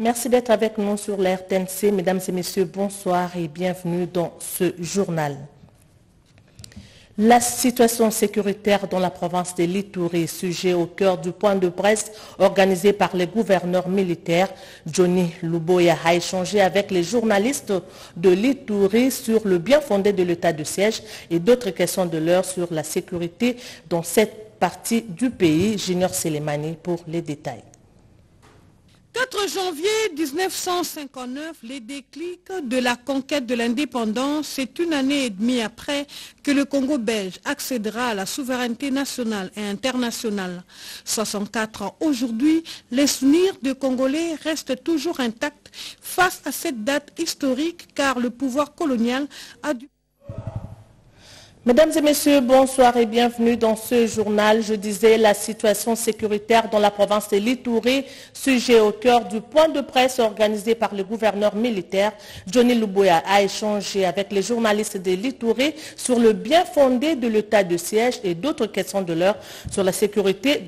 Merci d'être avec nous sur l'RTNC. Mesdames et messieurs, bonsoir et bienvenue dans ce journal. La situation sécuritaire dans la province de Litouri, sujet au cœur du point de presse organisé par les gouverneurs militaires, Johnny Luboya a échangé avec les journalistes de Litouri sur le bien fondé de l'état de siège et d'autres questions de l'heure sur la sécurité dans cette partie du pays. Junior Selemani pour les détails. 4 janvier 1959, les déclics de la conquête de l'indépendance, c'est une année et demie après que le Congo belge accédera à la souveraineté nationale et internationale. 64 ans aujourd'hui, les souvenirs de Congolais restent toujours intacts face à cette date historique car le pouvoir colonial a dû... Mesdames et messieurs, bonsoir et bienvenue dans ce journal. Je disais la situation sécuritaire dans la province de Litouré, sujet au cœur du point de presse organisé par le gouverneur militaire. Johnny Luboya a échangé avec les journalistes de Litouré sur le bien fondé de l'état de siège et d'autres questions de l'heure sur la sécurité.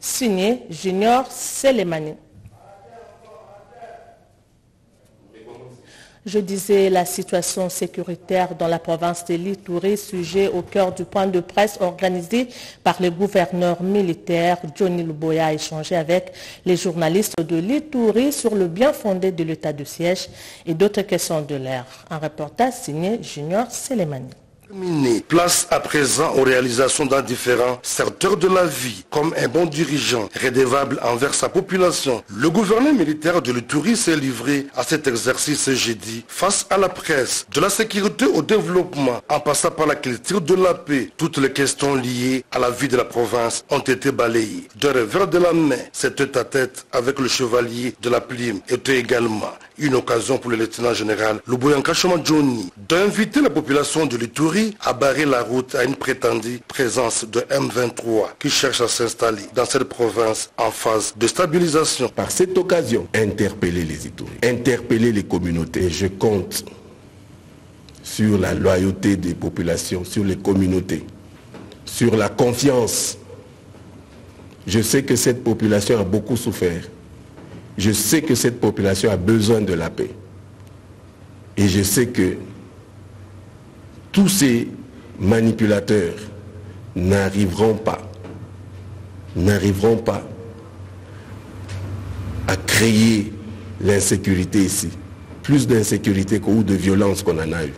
Signé Junior. Je disais la situation sécuritaire dans la province de Litouré, sujet au cœur du point de presse organisé par le gouverneur militaire Johnny Luboya échangé avec les journalistes de Litouré sur le bien fondé de l'état de siège et d'autres questions de l'air. Un reportage signé Junior Selemani. Place à présent aux réalisations dans différents secteurs de la vie, comme un bon dirigeant redevable envers sa population. Le gouverneur militaire de l'Uturi s'est livré à cet exercice jeudi face à la presse, de la sécurité au développement, en passant par la culture de la paix. Toutes les questions liées à la vie de la province ont été balayées. De revers de la main, cette tête à tête avec le chevalier de la plume était également une occasion pour le lieutenant général Luboyanka Johnny d'inviter la population de l'Ituri à barrer la route à une prétendue présence de M23 qui cherche à s'installer dans cette province en phase de stabilisation. Par cette occasion, interpeller les Ituri, interpeller les communautés. Je compte sur la loyauté des populations, sur les communautés, sur la confiance. Je sais que cette population a beaucoup souffert. Je sais que cette population a besoin de la paix. Et je sais que tous ces manipulateurs n'arriveront pas, n'arriveront pas à créer l'insécurité ici. Plus d'insécurité ou de violence qu'on en a eu.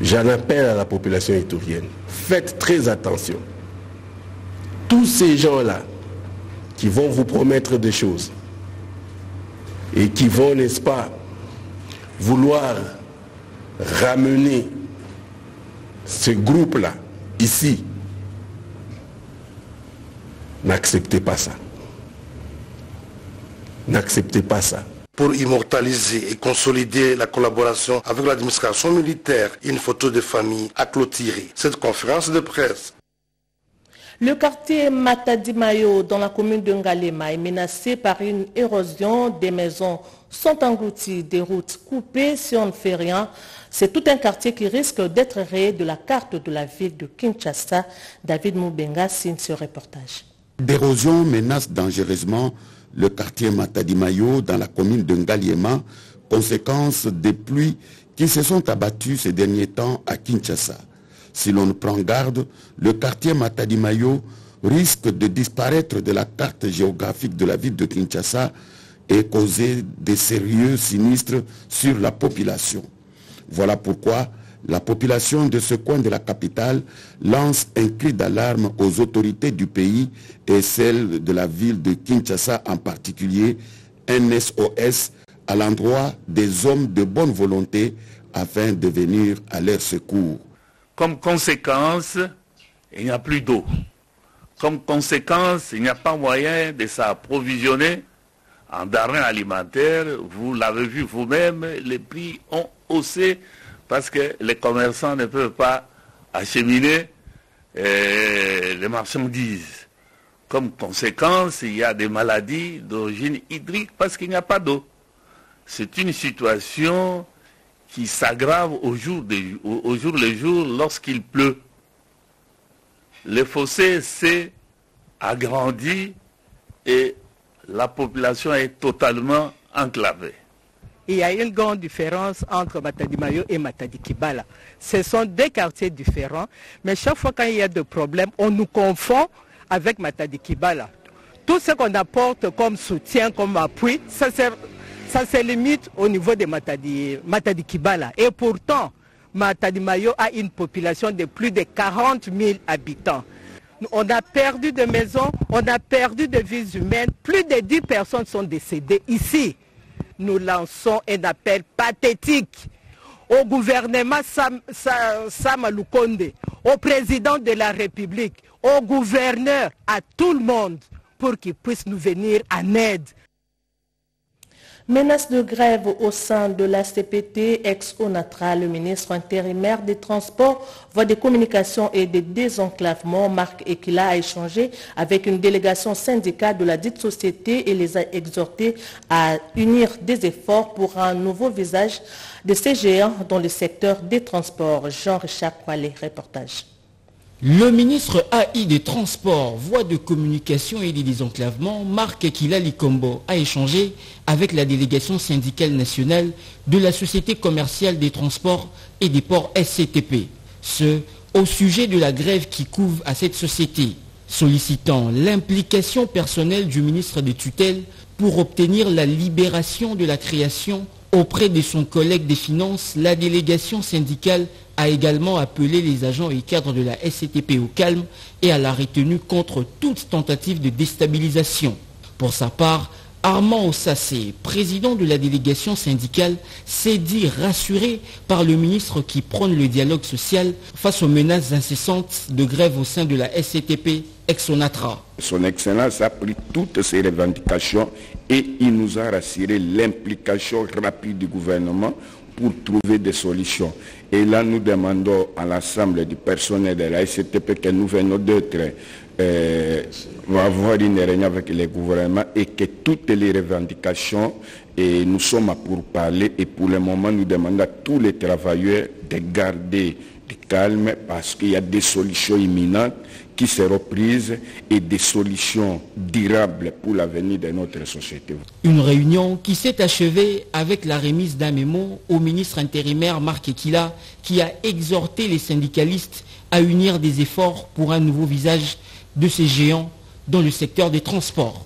J'en appelle à la population étourienne. Faites très attention. Tous ces gens-là qui vont vous promettre des choses et qui vont, n'est-ce pas, vouloir ramener ce groupe-là ici. N'acceptez pas ça. N'acceptez pas ça. Pour immortaliser et consolider la collaboration avec l'administration militaire, une photo de famille a clôturé cette conférence de presse. Le quartier Matadimayo dans la commune de Ngalema est menacé par une érosion des maisons sont englouties, des routes coupées si on ne fait rien. C'est tout un quartier qui risque d'être rayé de la carte de la ville de Kinshasa. David Moubenga signe ce reportage. D'érosion menace dangereusement le quartier Matadimayo dans la commune de conséquence des pluies qui se sont abattues ces derniers temps à Kinshasa. Si l'on ne prend garde, le quartier Matadimayo risque de disparaître de la carte géographique de la ville de Kinshasa et causer des sérieux sinistres sur la population. Voilà pourquoi la population de ce coin de la capitale lance un cri d'alarme aux autorités du pays et celles de la ville de Kinshasa en particulier, un SOS à l'endroit des hommes de bonne volonté afin de venir à leur secours. Comme conséquence, il n'y a plus d'eau. Comme conséquence, il n'y a pas moyen de s'approvisionner en denrées alimentaires. Vous l'avez vu vous-même, les prix ont haussé parce que les commerçants ne peuvent pas acheminer les marchandises. Comme conséquence, il y a des maladies d'origine hydrique parce qu'il n'y a pas d'eau. C'est une situation qui s'aggrave au jour, le jour lorsqu'il pleut. Le fossé s'est agrandi et la population est totalement enclavée. Il y a une grande différence entre Matadi Mayo et Matadi Kibala. Ce sont deux quartiers différents, mais chaque fois qu'il y a des problèmes, on nous confond avec Matadi Kibala. Tout ce qu'on apporte comme soutien, comme appui, ça se, limite au niveau de Matadi, Matadi Kibala. Et pourtant, Matadi Mayo a une population de plus de 40 000 habitants. On a perdu de maisons, on a perdu de vies humaines. Plus de 10 personnes sont décédées ici. Nous lançons un appel pathétique au gouvernement Sam, au président de la République, au gouverneur, à tout le monde, pour qu'ils puissent nous venir en aide. Menace de grève au sein de la CPT, ex-ONATRA, le ministre intérimaire des Transports, Voies des Communications et des Désenclavements, Marc Equila, a échangé avec une délégation syndicale de la dite société et les a exhortés à unir des efforts pour un nouveau visage de ces géants dans le secteur des transports. Jean-Richard Poilet, reportage. Le ministre AI des Transports, Voies de Communication et des Désenclavements, Marc Ekila Likombo, a échangé avec la délégation syndicale nationale de la Société commerciale des transports et des ports SCTP. Ce, au sujet de la grève qui couvre à cette société, sollicitant l'implication personnelle du ministre de tutelle pour obtenir la libération de la création auprès de son collègue des finances, la délégation syndicale a également appelé les agents et cadres de la SCTP au calme et à la retenue contre toute tentative de déstabilisation. Pour sa part, Armand Ossassé, président de la délégation syndicale, s'est dit rassuré par le ministre qui prône le dialogue social face aux menaces incessantes de grève au sein de la SCTP ex-Sonatra. Son Excellence a pris toutes ces revendications et il nous a rassuré l'implication rapide du gouvernement pour trouver des solutions. Et là, nous demandons à l'ensemble du personnel de la SCTP que nous venons d'être euh, avoir une réunion avec les gouvernements et que toutes les revendications, et nous sommes pour parler et pour le moment, nous demandons à tous les travailleurs de garder calme parce qu'il y a des solutions imminentes qui seront prises et des solutions durables pour l'avenir de notre société. Une réunion qui s'est achevée avec la remise d'un mémo au ministre intérimaire Marc Ekila qui a exhorté les syndicalistes à unir des efforts pour un nouveau visage de ces géants dans le secteur des transports.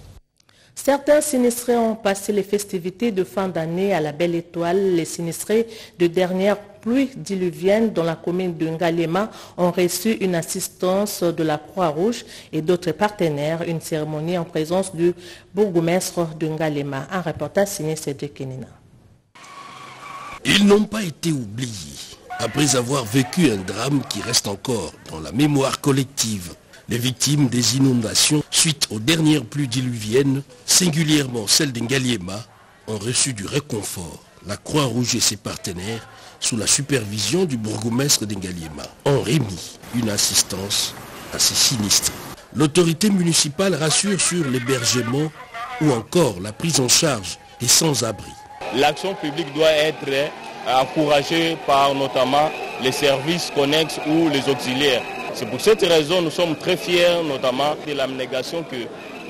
Certains sinistrés ont passé les festivités de fin d'année à la Belle Étoile. Les sinistrés de dernière pluie diluvienne dans la commune de Ngalema ont reçu une assistance de la Croix-Rouge et d'autres partenaires. Une cérémonie en présence du bourgmestre de Ngalema. Un reportage signé Cédric Kenina. Ils n'ont pas été oubliés après avoir vécu un drame qui reste encore dans la mémoire collective. Les victimes des inondations suite aux dernières pluies diluviennes, singulièrement celles d'Engaliema, ont reçu du réconfort. La Croix-Rouge et ses partenaires, sous la supervision du bourgmestre d'Engaliema, ont remis une assistance à ces sinistres. L'autorité municipale rassure sur l'hébergement ou encore la prise en charge des sans-abri. L'action publique doit être encouragée par notamment les services connexes ou les auxiliaires. C'est pour cette raison que nous sommes très fiers notamment de l'abnégation que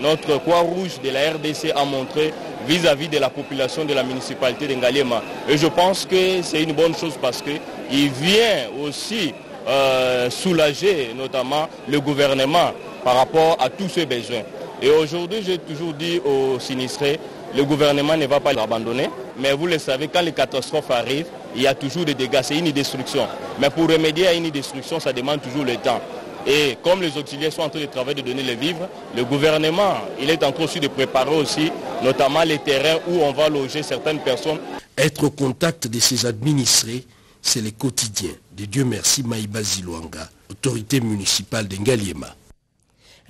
notre Croix-Rouge de la RDC a montré vis-à-vis de la population de la municipalité d'Engaliema. Et je pense que c'est une bonne chose parce qu'il vient aussi euh, soulager notamment le gouvernement par rapport à tous ses besoins. Et aujourd'hui, j'ai toujours dit aux sinistrés, le gouvernement ne va pas l'abandonner. Mais vous le savez, quand les catastrophes arrivent, il y a toujours des dégâts, c'est une destruction. Mais pour remédier à une destruction, ça demande toujours le temps. Et comme les auxiliaires sont en train de travailler, de donner les vivres, le gouvernement, il est en train aussi de préparer aussi, notamment les terrains où on va loger certaines personnes. Être au contact de ses administrés, c'est le quotidien de Dieu merci Maïba Ziluanga, autorité municipale d'Engaliema.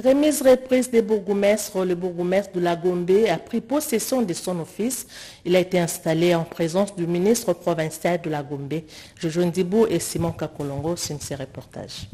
Remise reprise des bourgmestres. Le bourgmestre de la Gombe a pris possession de son office. Il a été installé en présence du ministre provincial de la Gombe, Jojo Ndibou et Simon Kakolongo, sur ces reportages.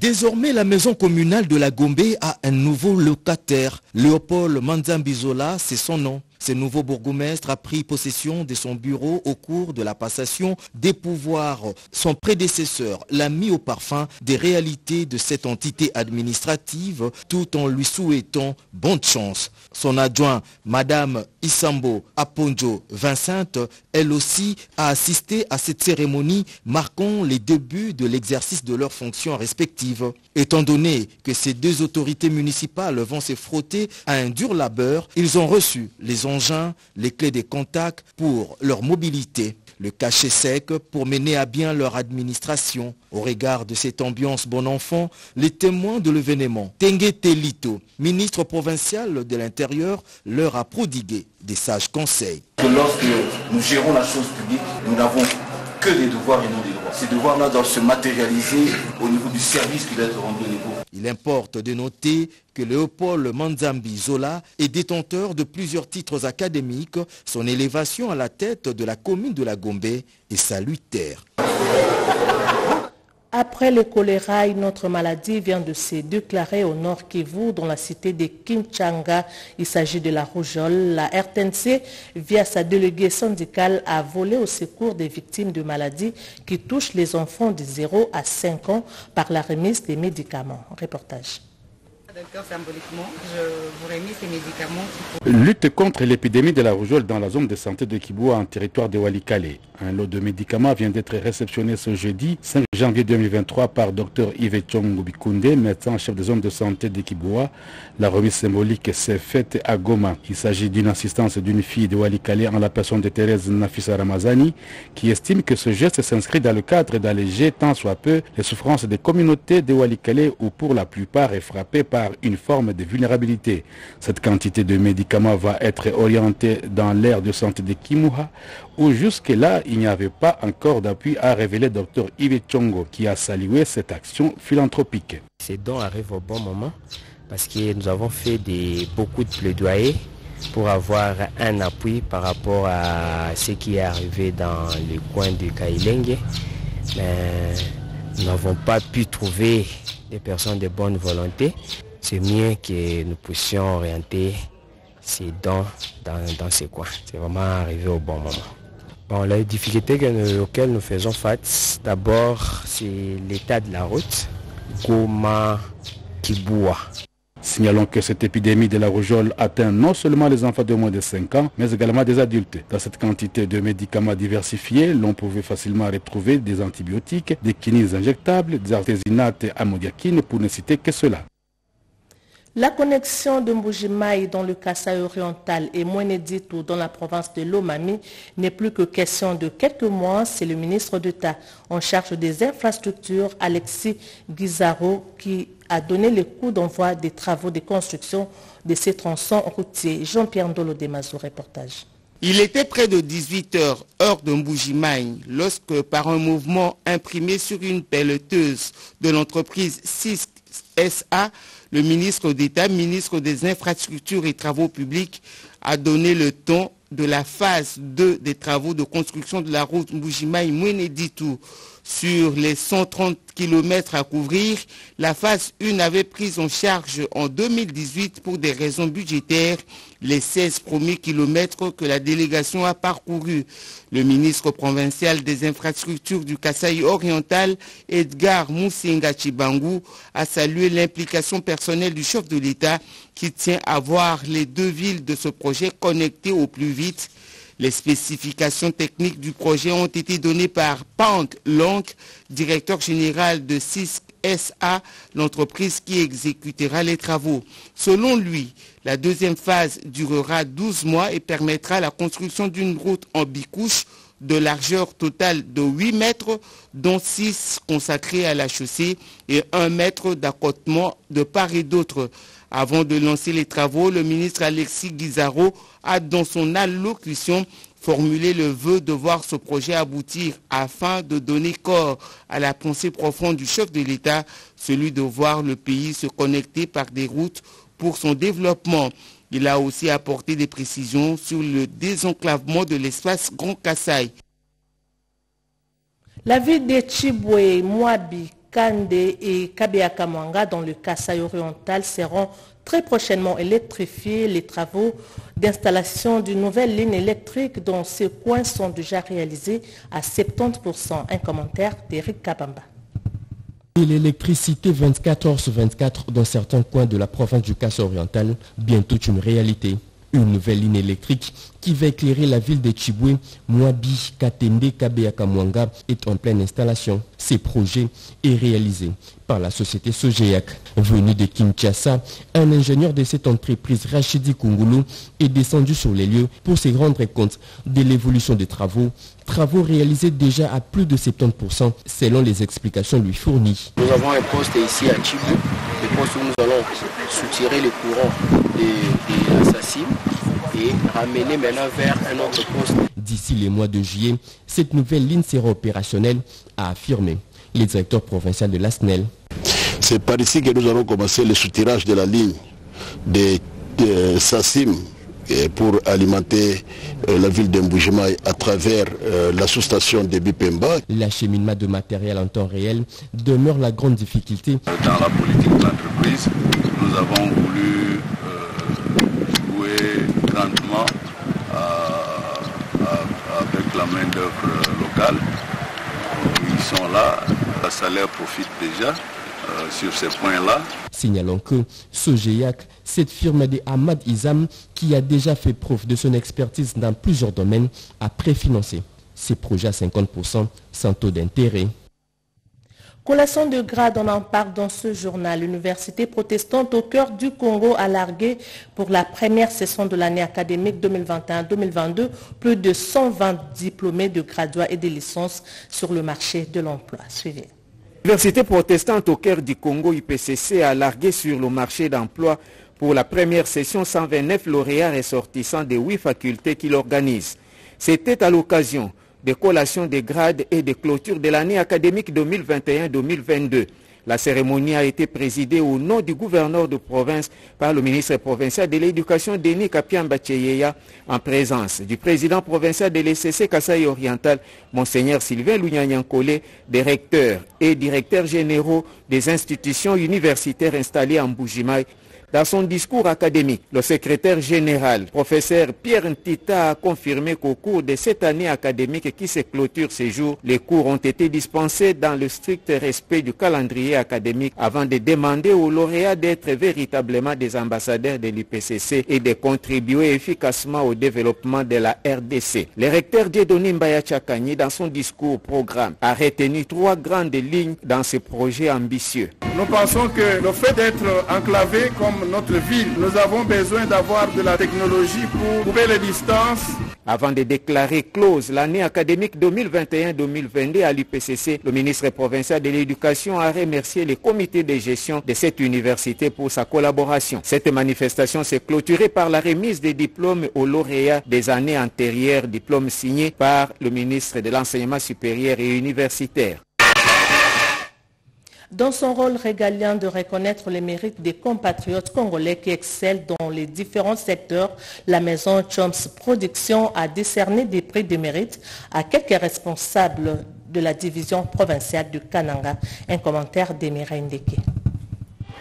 Désormais, la maison communale de la Gombe a un nouveau locataire. Léopold Manzambizola, c'est son nom. Ce nouveau bourgmestre a pris possession de son bureau au cours de la passation des pouvoirs. Son prédécesseur l'a mis au parfum des réalités de cette entité administrative tout en lui souhaitant bonne chance. Son adjoint, Madame Isambo Aponjo Vincente, elle aussi a assisté à cette cérémonie marquant les débuts de l'exercice de leurs fonctions respectives. Étant donné que ces deux autorités municipales vont se frotter à un dur labeur, ils ont reçu les engins, les clés des contacts pour leur mobilité le cachet sec pour mener à bien leur administration. Au regard de cette ambiance bon enfant, les témoins de l'événement, Tengue Telito, ministre provincial de l'Intérieur, leur a prodigué des sages conseils. Que des devoirs et non des droits. Ces devoirs-là doivent se matérialiser au niveau du service qui doit être rendu au niveau. Il importe de noter que Léopold Manzambi Zola est détenteur de plusieurs titres académiques. Son élévation à la tête de la commune de la Gombe est salutaire. Après le choléra, une autre maladie vient de se déclarer au nord Kivu, dans la cité de Kinchanga. Il s'agit de la rougeole. La RTNC, via sa déléguée syndicale, a volé au secours des victimes de maladies qui touchent les enfants de 0 à 5 ans par la remise des médicaments. Reportage. Lutte contre l'épidémie de la rougeole dans la zone de santé de Kiboua en territoire de Walikale. Un lot de médicaments vient d'être réceptionné ce jeudi 5 janvier 2023 par Dr Yves Bikunde, médecin chef de zone de santé de Kiboua. La remise symbolique s'est faite à Goma. Il s'agit d'une assistance d'une fille de Walikale en la personne de Thérèse Nafisa Ramazani qui estime que ce geste s'inscrit dans le cadre d'alléger tant soit peu les souffrances des communautés de Walikale où pour la plupart est frappée par une forme de vulnérabilité. Cette quantité de médicaments va être orientée dans l'aire de santé de Kimouha où jusque-là, il n'y avait pas encore d'appui, à révéler Dr Yves Chongo, qui a salué cette action philanthropique. Ces dons arrivent au bon moment parce que nous avons fait des, beaucoup de plaidoyers pour avoir un appui par rapport à ce qui est arrivé dans le coin du Kailenge. Mais nous n'avons pas pu trouver des personnes de bonne volonté. C'est mieux que nous puissions orienter ces dons dans, ces coins. C'est vraiment arrivé au bon moment. Bon, les difficultés auxquelles nous faisons face, d'abord, c'est l'état de la route, Goma, Kiboua. Signalons que cette épidémie de la rougeole atteint non seulement les enfants de moins de 5 ans, mais également des adultes. Dans cette quantité de médicaments diversifiés, l'on pouvait facilement retrouver des antibiotiques, des kinines injectables, des artésinates amodiaquines, pour ne citer que cela. La connexion de Mbujimaï dans le Kassai oriental et Mweneditu dans la province de Lomami n'est plus que question de quelques mois. C'est le ministre d'État en charge des infrastructures, Alexis Guizaro, qui a donné le coup d'envoi des travaux de construction de ces tronçons routiers. Jean-Pierre Ndolo Demazo, reportage. Il était près de 18 heures, heure de Mbujimaï, lorsque par un mouvement imprimé sur une pelleteuse de l'entreprise 6 SA, le ministre d'État, ministre des Infrastructures et Travaux Publics, a donné le ton de la phase 2 des travaux de construction de la route Mbujimaï-Mweneditu. Sur les 130 km à couvrir, la phase 1 avait pris en charge en 2018 pour des raisons budgétaires les 16 premiers kilomètres que la délégation a parcourus. Le ministre provincial des infrastructures du Kasaï oriental, Edgar Moussinga Chibangu, a salué l'implication personnelle du chef de l'État qui tient à voir les deux villes de ce projet connectées au plus vite. Les spécifications techniques du projet ont été données par Pant Long, directeur général de CISC SA, l'entreprise qui exécutera les travaux. Selon lui, la deuxième phase durera 12 mois et permettra la construction d'une route en bicouche de largeur totale de 8 mètres, dont 6 consacrés à la chaussée et 1 mètre d'accotement de part et d'autre. Avant de lancer les travaux, le ministre Alexis Guizaro a dans son allocution formulé le vœu de voir ce projet aboutir afin de donner corps à la pensée profonde du chef de l'État, celui de voir le pays se connecter par des routes pour son développement. Il a aussi apporté des précisions sur le désenclavement de l'espace Grand Kassai. La ville de Chibwe, Mwabi, Kande et Kabeakamwanga dans le Kassai oriental seront très prochainement électrifier les travaux d'installation d'une nouvelle ligne électrique dont ces points sont déjà réalisés à 70%. Un commentaire d'Éric Kabamba. L'électricité 24 heures sur 24 dans certains coins de la province du Casse oriental, bientôt une réalité. Une nouvelle ligne électrique qui va éclairer la ville de Chiboué, Mwabi, Katende, Kabeyakamwanga est en pleine installation. Ce projet est réalisé par la société Sogeac. Venu de Kinshasa, un ingénieur de cette entreprise, Rachidi Kungulu, est descendu sur les lieux pour se rendre compte de l'évolution des travaux. Travaux réalisés déjà à plus de 70% selon les explications lui fournies. Nous avons un poste ici à Chibou, le poste où nous allons soutirer le courant de, de l'assassin et ramener maintenant vers un autre poste. D'ici les mois de juillet, cette nouvelle ligne sera opérationnelle, a affirmé le directeur provincial de l'ASNEL. C'est par ici que nous allons commencer le soutirage de la ligne de, de Sassim pour alimenter euh, la ville d'Emboujimaï à travers euh, la sous-station de Bipemba. L'acheminement de matériel en temps réel demeure la grande difficulté. Dans la politique de l'entreprise, nous avons voulu euh, jouer grandement avec la main-d'œuvre locale. Ils sont là, le salaire profite déjà sur ces points-là. Signalons que Sogeac, cette firme de Ahmad Izam, qui a déjà fait preuve de son expertise dans plusieurs domaines, a préfinancé ces projets à 50% sans taux d'intérêt. Collation de grade, on en parle dans ce journal. L'université protestante au cœur du Congo a largué pour la première session de l'année académique 2021-2022 plus de 120 diplômés de graduats et de licences sur le marché de l'emploi. Suivez. L'université protestante au cœur du Congo IPCC a largué sur le marché d'emploi pour la première session 129 lauréats ressortissants des huit facultés qui l'organisent. C'était à l'occasion des collations des grades et des clôtures de l'année académique 2021-2022. La cérémonie a été présidée au nom du gouverneur de province par le ministre provincial de l'Éducation Denis Kapiamba Tcheyeya en présence du président provincial de l'ECC Kasaï Oriental, Monseigneur Sylvain Lounyanyankole, des recteurs et directeurs généraux des institutions universitaires installées en Boujimaï dans son discours académique, le secrétaire général, professeur Pierre Ntita, a confirmé qu'au cours de cette année académique qui se clôture ces jours, les cours ont été dispensés dans le strict respect du calendrier académique avant de demander aux lauréats d'être véritablement des ambassadeurs de l'IPCC et de contribuer efficacement au développement de la RDC. Le recteur Dieudonné Mbaya Chakani, dans son discours programme, a retenu trois grandes lignes dans ce projet ambitieux. Nous pensons que le fait d'être enclavé comme notre ville, nous avons besoin d'avoir de la technologie pour couper les distances. Avant de déclarer close l'année académique 2021-2022 à l'UPCC, le ministre provincial de l'Éducation a remercié les comités de gestion de cette université pour sa collaboration. Cette manifestation s'est clôturée par la remise des diplômes aux lauréats des années antérieures, diplômes signés par le ministre de l'Enseignement supérieur et universitaire. Dans son rôle régalien de reconnaître les mérites des compatriotes congolais qui excellent dans les différents secteurs, la maison Choms Production a décerné des prix de mérite à quelques responsables de la division provinciale du Kananga. Un commentaire d'Emira Ndeke.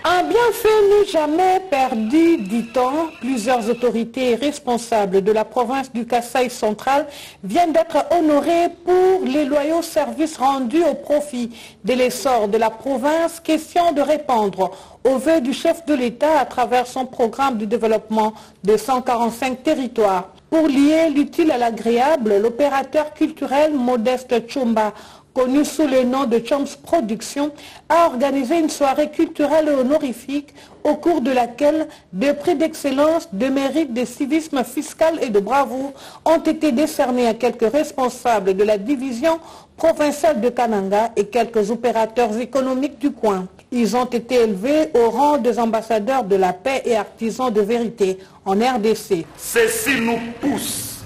Un bienfait n'est jamais perdu, dit-on. Plusieurs autorités responsables de la province du Kasaï central viennent d'être honorées pour les loyaux services rendus au profit de l'essor de la province. Question de répondre aux vœux du chef de l'État à travers son programme de développement de 145 territoires. Pour lier l'utile à l'agréable, l'opérateur culturel Modeste Chumba connu sous le nom de Choms Productions, a organisé une soirée culturelle et honorifique au cours de laquelle des prix d'excellence, de mérite, de civisme fiscal et de bravoure ont été décernés à quelques responsables de la division provinciale de Kananga et quelques opérateurs économiques du coin. Ils ont été élevés au rang des ambassadeurs de la paix et artisans de vérité en RDC. Ceci nous pousse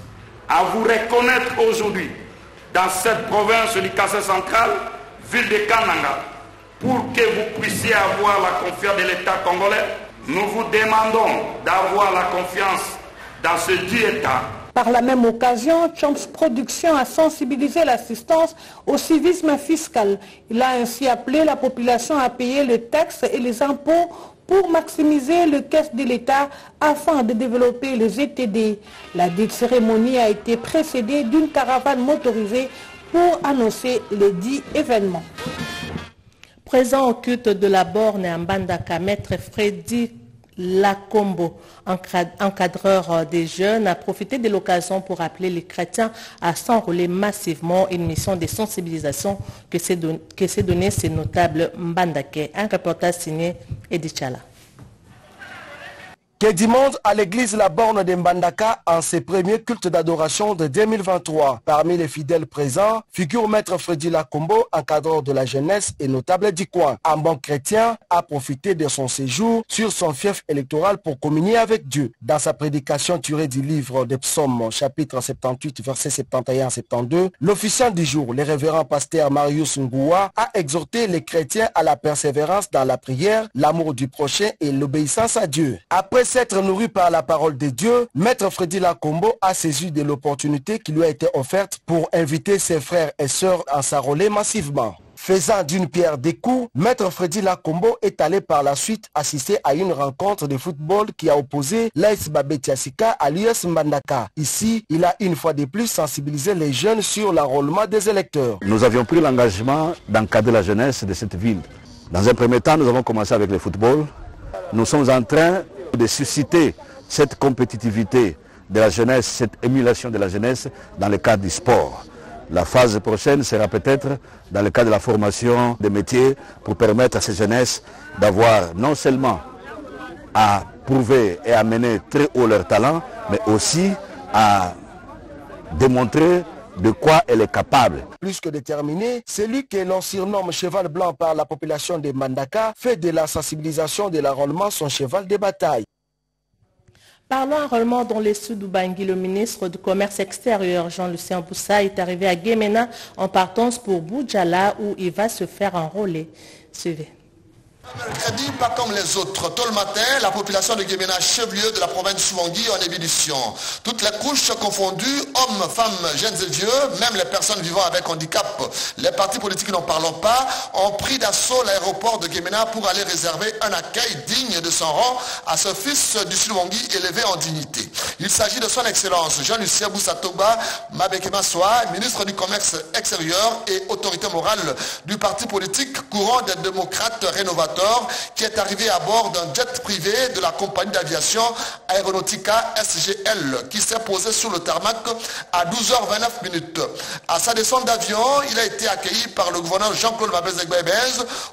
à vous reconnaître aujourd'hui dans cette province du Kassai central, ville de Kananga, pour que vous puissiez avoir la confiance de l'État congolais. Nous vous demandons d'avoir la confiance dans ce dit État. Par la même occasion, Chomps Production a sensibilisé l'assistance au civisme fiscal. Il a ainsi appelé la population à payer les taxes et les impôts pour maximiser le caisse de l'État afin de développer le GTD. La dite cérémonie a été précédée d'une caravane motorisée pour annoncer les dix événements. Présent au culte de la borne à Mbandaka, maître Freddy Lacombo, encadreur des jeunes, a profité de l'occasion pour appeler les chrétiens à s'enrôler massivement. Une mission de sensibilisation que s'est donnée ce notable Mbandake. Un reportage signé Edith Chala. Que dimanche à l'église La Borne de Mbandaka en ses premiers cultes d'adoration de 2023. Parmi les fidèles présents, figure maître Freddy Lacombo, encadreur de la jeunesse et notable du coin. Un bon chrétien a profité de son séjour sur son fief électoral pour communier avec Dieu. Dans sa prédication tirée du livre des psaumes, chapitre 78, versets 71-72, l'officiant du jour, le révérend pasteur Marius Ngoua, a exhorté les chrétiens à la persévérance dans la prière, l'amour du prochain et l'obéissance à Dieu. Après s'être nourri par la parole de Dieu, Maître Freddy Lacombo a saisi de l'opportunité qui lui a été offerte pour inviter ses frères et sœurs à s'enrôler massivement. Faisant d'une pierre des coups, Maître Freddy Lacombo est allé par la suite assister à une rencontre de football qui a opposé l'AS Babetiasika à l'US Mbandaka. Ici, il a une fois de plus sensibilisé les jeunes sur l'enrôlement des électeurs. Nous avions pris l'engagement d'encadrer la jeunesse de cette ville. Dans un premier temps, nous avons commencé avec le football. Nous sommes en train de susciter cette compétitivité de la jeunesse, cette émulation de la jeunesse dans le cadre du sport. La phase prochaine sera peut-être dans le cadre de la formation des métiers pour permettre à ces jeunesses d'avoir non seulement à prouver et à mener très haut leur talent, mais aussi à démontrer de quoi elle est capable. Plus que déterminé, celui que l'on surnomme cheval blanc par la population de Mandaka fait de la sensibilisation de l'enrôlement son cheval de bataille. Parlons enrôlement dans les sud Bangui. Le ministre du Commerce extérieur, Jean-Lucien Boussa, est arrivé à Guémena en partance pour Boudjala où il va se faire enrôler. Suivez. Pas comme les autres. Tôt le matin, la population de Guémena, chef-lieu de la province de Souvangui, en ébullition. Toutes les couches confondues, hommes, femmes, jeunes et vieux, même les personnes vivant avec handicap, les partis politiques n'en parlons pas, ont pris d'assaut l'aéroport de Guémena pour aller réserver un accueil digne de son rang à ce fils du Souvangui élevé en dignité. Il s'agit de son excellence Jean-Lucien Boussatoba Mabekema Soa, ministre du Commerce extérieur et autorité morale du parti politique courant des démocrates rénovateurs qui est arrivé à bord d'un jet privé de la compagnie d'aviation Aeronautica SGL qui s'est posé sur le tarmac à 12h29 minutes. À sa descente d'avion, il a été accueilli par le gouverneur Jean-Claude Mabez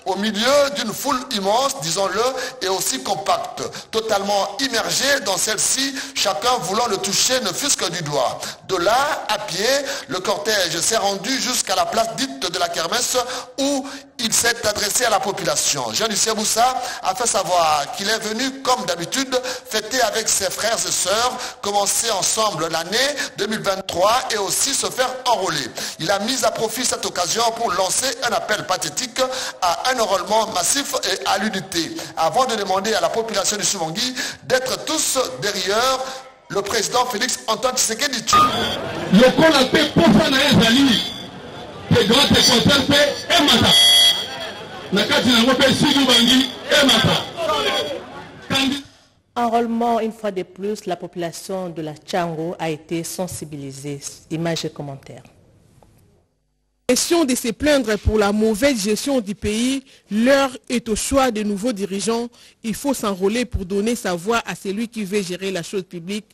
au milieu d'une foule immense, disons-le, et aussi compacte, totalement immergé dans celle-ci, chacun voulant le toucher ne fût-ce que du doigt. De là, à pied, le cortège s'est rendu jusqu'à la place dite de la kermesse où il s'est adressé à la population. Jean-Lucien Boussa a fait savoir qu'il est venu, comme d'habitude, fêter avec ses frères et sœurs, commencer ensemble l'année 2023 et aussi se faire enrôler. Il a mis à profit cette occasion pour lancer un appel pathétique à un enrôlement massif et à l'unité, avant de demander à la population du Souvangui d'être tous derrière le président Félix Antoine Tshisekedi. Enrôlement, une fois de plus, la population de la Tchango a été sensibilisée. Images et commentaires. Question de se plaindre pour la mauvaise gestion du pays, l'heure est au choix de nouveaux dirigeants. Il faut s'enrôler pour donner sa voix à celui qui veut gérer la chose publique.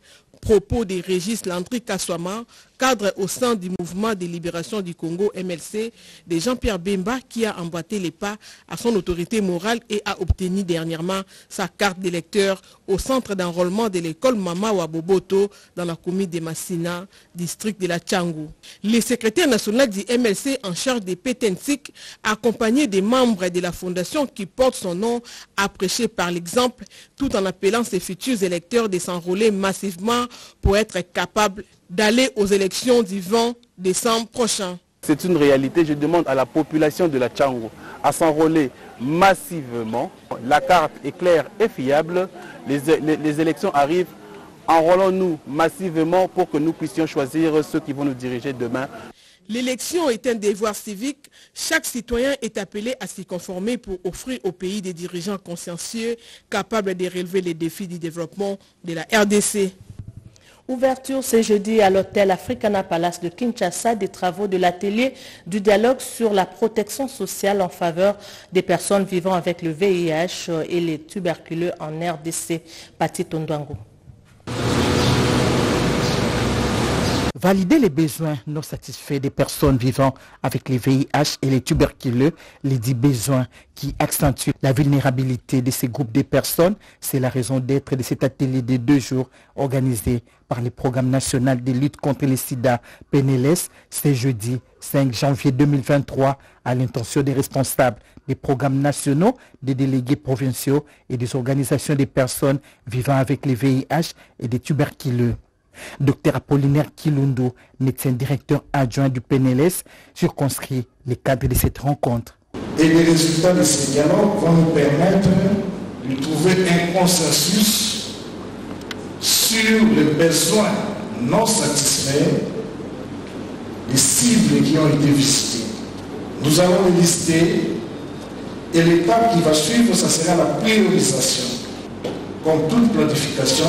Propos de Régis Landry Kaswama, cadre au sein du mouvement de libération du Congo MLC, de Jean-Pierre Bemba qui a emboîté les pas à son autorité morale et a obtenu dernièrement sa carte d'électeur au centre d'enrôlement de l'école Mama Waboboto dans la commune de Massina, district de la Tchangou. Le secrétaire national du MLC en charge des Pétensik, accompagné des membres de la fondation qui porte son nom, a prêché par l'exemple tout en appelant ses futurs électeurs de s'enrôler massivement pour être capables d'aller aux élections du 20 décembre prochain. C'est une réalité. Je demande à la population de la Tchango à s'enrôler massivement. La carte est claire et fiable. Les, les, les élections arrivent. Enrôlons-nous massivement pour que nous puissions choisir ceux qui vont nous diriger demain. L'élection est un devoir civique. Chaque citoyen est appelé à s'y conformer pour offrir au pays des dirigeants consciencieux capables de relever les défis du développement de la RDC. Ouverture ce jeudi à l'hôtel Africana Palace de Kinshasa des travaux de l'atelier du dialogue sur la protection sociale en faveur des personnes vivant avec le VIH et les tuberculeux en RDC. Pati Tondwango. Valider les besoins non satisfaits des personnes vivant avec les VIH et les tuberculeux, les dix besoins qui accentuent la vulnérabilité de ces groupes de personnes, c'est la raison d'être de cet atelier de deux jours organisé par le Programme national de lutte contre le sida PNLS ce jeudi 5 janvier 2023 à l'intention des responsables des programmes nationaux, des délégués provinciaux et des organisations des personnes vivant avec les VIH et des tuberculeux. Dr Apollinaire Kilundo, médecin directeur adjoint du PNLS, circonscrit les cadres de cette rencontre. Et les résultats de ces dialogues vont nous permettre de trouver un consensus sur les besoins non satisfaits des cibles qui ont été visitées. Nous allons les lister et l'étape qui va suivre, ça sera la priorisation. Comme toute planification,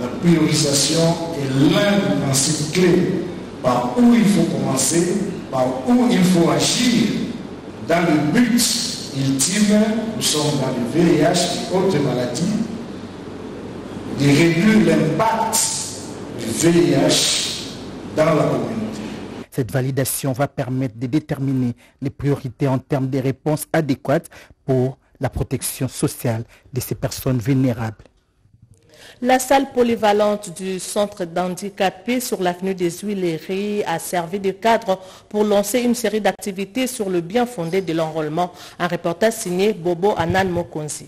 la priorisation est l'un des principes clés par où il faut commencer, par où il faut agir dans le but ultime, nous sommes dans le VIH et autres maladies, de réduire l'impact du VIH dans la communauté. Cette validation va permettre de déterminer les priorités en termes de réponses adéquates pour la protection sociale de ces personnes vulnérables. La salle polyvalente du centre d'handicapés sur l'avenue des Huileries a servi de cadre pour lancer une série d'activités sur le bien fondé de l'enrôlement. Un reportage signé Bobo Anan Mokonzi.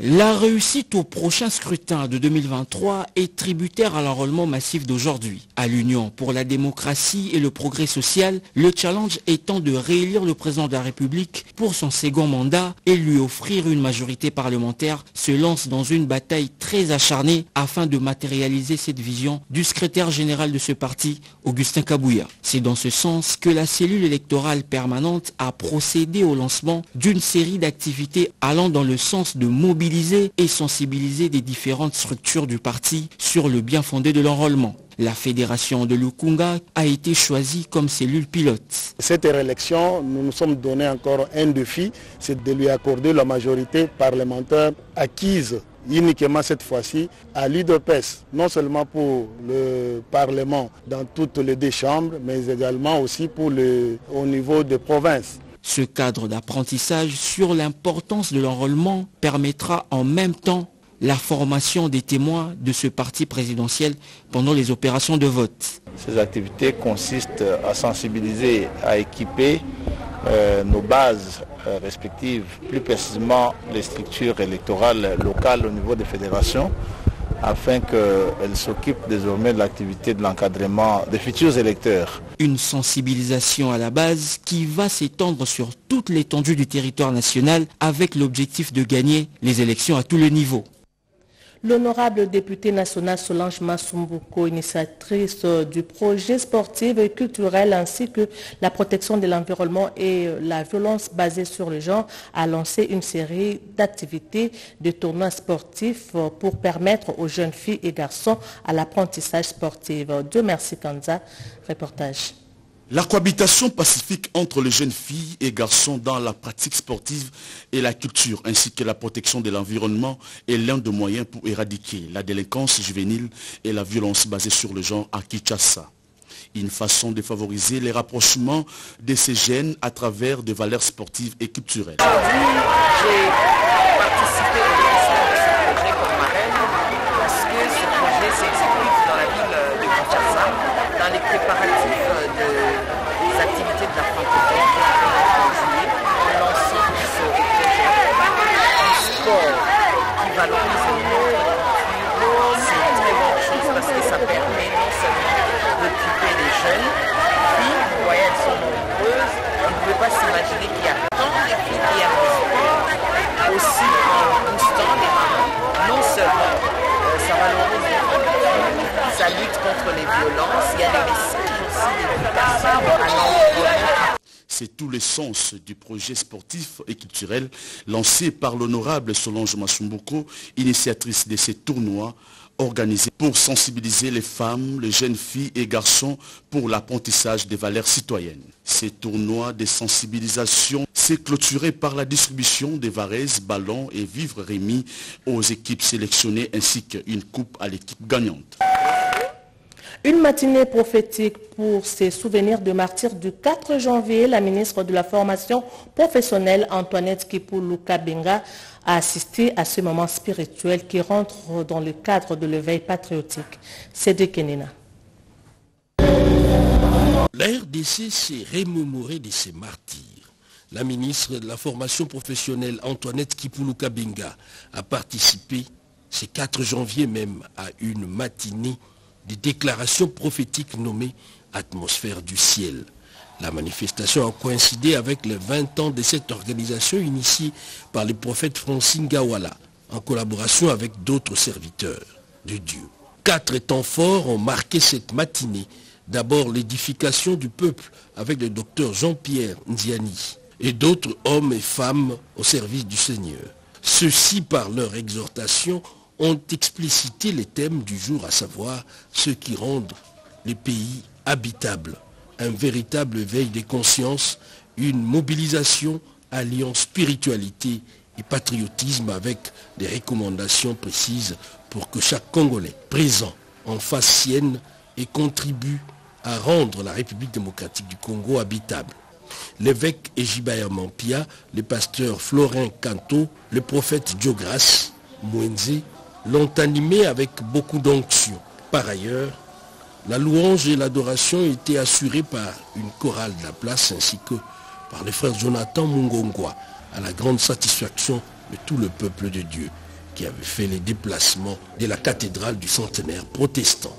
La réussite au prochain scrutin de 2023 est tributaire à l'enrôlement massif d'aujourd'hui. À l'Union pour la démocratie et le progrès social, le challenge étant de réélire le président de la République pour son second mandat et lui offrir une majorité parlementaire se lance dans une bataille très acharnée afin de matérialiser cette vision du secrétaire général de ce parti, Augustin Kabouya. C'est dans ce sens que la cellule électorale permanente a procédé au lancement d'une série d'activités allant dans le sens de mobiliser et sensibiliser des différentes structures du parti sur le bien fondé de l'enrôlement. La fédération de Lukunga a été choisie comme cellule pilote. Cette réélection, nous nous sommes donné encore un défi, c'est de lui accorder la majorité parlementaire acquise uniquement cette fois-ci à l'UDPS, non seulement pour le Parlement dans toutes les deux chambres, mais également aussi pour le, au niveau des provinces. Ce cadre d'apprentissage sur l'importance de l'enrôlement permettra en même temps la formation des témoins de ce parti présidentiel pendant les opérations de vote. Ces activités consistent à sensibiliser, à équiper euh, nos bases euh, respectives, plus précisément les structures électorales locales au niveau des fédérations, afin qu'elles s'occupent désormais de l'activité de l'encadrement des futurs électeurs. Une sensibilisation à la base qui va s'étendre sur toute l'étendue du territoire national avec l'objectif de gagner les élections à tous les niveaux. L'honorable députée nationale Solange Masumbuko, initiatrice du projet sportif et culturel ainsi que la protection de l'environnement et la violence basée sur le genre, a lancé une série d'activités de tournois sportifs pour permettre aux jeunes filles et garçons à l'apprentissage sportif. Dieu merci Kanza. Reportage. La cohabitation pacifique entre les jeunes filles et garçons dans la pratique sportive et la culture, ainsi que la protection de l'environnement, est l'un des moyens pour éradiquer la délinquance juvénile et la violence basée sur le genre à Kinshasa. Une façon de favoriser les rapprochements de ces jeunes à travers des valeurs sportives et culturelles les préparatifs des activités de l'apprentissage en lançant ce projet un sport qui valorise le monde. C'est une très bonne chose parce que ça permet non seulement d'occuper les jeunes filles, vous voyez, elles sont nombreuses, C'est tout le sens du projet sportif et culturel lancé par l'honorable Solange Masumbuko, initiatrice de ces tournois organisés pour sensibiliser les femmes, les jeunes filles et garçons pour l'apprentissage des valeurs citoyennes. Ces tournois de sensibilisation s'est clôturé par la distribution des varaises, ballons et vivres remis aux équipes sélectionnées ainsi qu'une coupe à l'équipe gagnante. Une matinée prophétique pour ces souvenirs de martyrs du 4 janvier. La ministre de la Formation professionnelle, Antoinette Kipoulou Kabenga, a assisté à ce moment spirituel qui rentre dans le cadre de l'éveil patriotique. C'est de Kenina. La RDC s'est remémorée de ces martyrs. La ministre de la Formation professionnelle, Antoinette Kipoulou Kabenga, a participé ce 4 janvier même à une matinée des déclarations prophétiques nommées Atmosphère du ciel. La manifestation a coïncidé avec les 20 ans de cette organisation initiée par le prophète Francine Gawala en collaboration avec d'autres serviteurs de Dieu. Quatre temps forts ont marqué cette matinée. D'abord l'édification du peuple avec le docteur Jean-Pierre Ndiani et d'autres hommes et femmes au service du Seigneur. Ceux-ci, par leur exhortation, ont explicité les thèmes du jour, à savoir ceux qui rendent les pays habitables, un véritable éveil des consciences, une mobilisation alliant spiritualité et patriotisme avec des recommandations précises pour que chaque Congolais présent en fasse sienne et contribue à rendre la République démocratique du Congo habitable. L'évêque Ejibaya Mampia, le pasteur Florin Canto, le prophète Diogras Mwenze l'ont animé avec beaucoup d'onction. Par ailleurs, la louange et l'adoration étaient assurées par une chorale de la place ainsi que par le frère Jonathan Mungongwa, à la grande satisfaction de tout le peuple de Dieu qui avait fait les déplacements de la cathédrale du centenaire protestant.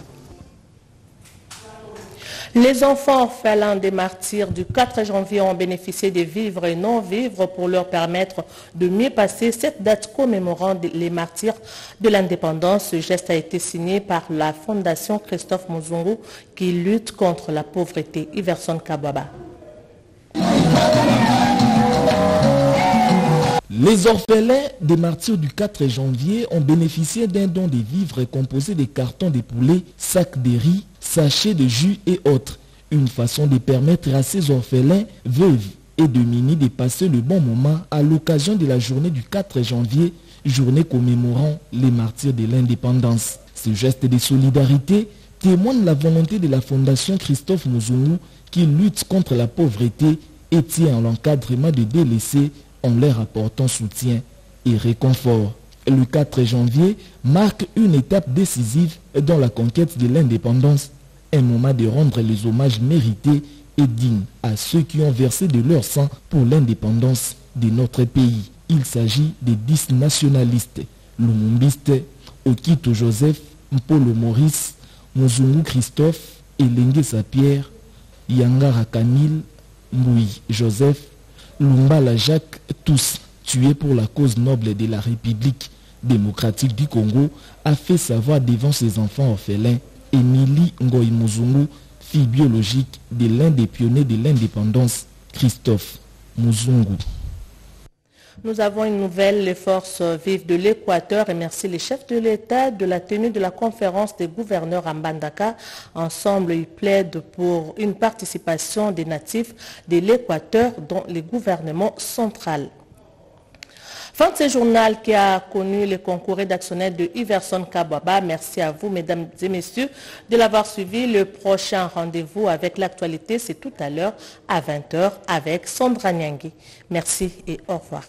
Les enfants orphelins des martyrs du 4 janvier ont bénéficié des vivres et non-vivres pour leur permettre de mieux passer cette date commémorant les martyrs de l'indépendance. Ce geste a été signé par la Fondation Christophe Muzungu qui lutte contre la pauvreté. Iverson Kababa. Les orphelins des martyrs du 4 janvier ont bénéficié d'un don de vivres composé de cartons de poulet, sacs de riz, sachets de jus et autres. Une façon de permettre à ces orphelins, veuves et de mini de passer le bon moment à l'occasion de la journée du 4 janvier, journée commémorant les martyrs de l'indépendance. Ce geste de solidarité témoigne la volonté de la Fondation Christophe Muzungu qui lutte contre la pauvreté et tient l'encadrement des délaissés en leur apportant soutien et réconfort. Le 4 janvier marque une étape décisive dans la conquête de l'indépendance, moment de rendre les hommages mérités et dignes à ceux qui ont versé de leur sang pour l'indépendance de notre pays. Il s'agit des dix nationalistes, Lumumbiste, Okito Joseph, Mpolo Maurice, Muzungu Christophe, Elenge Sapierre, Yangara Camille, Moui Joseph, Lumbala Jacques, tous tués pour la cause noble de la République démocratique du Congo, a fait savoir devant ses enfants orphelins Émilie Ngoï fille biologique de l'un des pionniers de l'indépendance, Christophe Muzungu. Nous avons une nouvelle, les forces vives de l'Équateur remercient les chefs de l'État de la tenue de la conférence des gouverneurs à Mbandaka. Ensemble, ils plaident pour une participation des natifs de l'Équateur dans les gouvernements central. Fin de ce journal qui a connu le concours rédactionnel de Iverson Kababa. Merci à vous, mesdames et messieurs, de l'avoir suivi. Le prochain rendez-vous avec l'actualité, c'est tout à l'heure à 20h avec Sandra Nyangui. Merci et au revoir.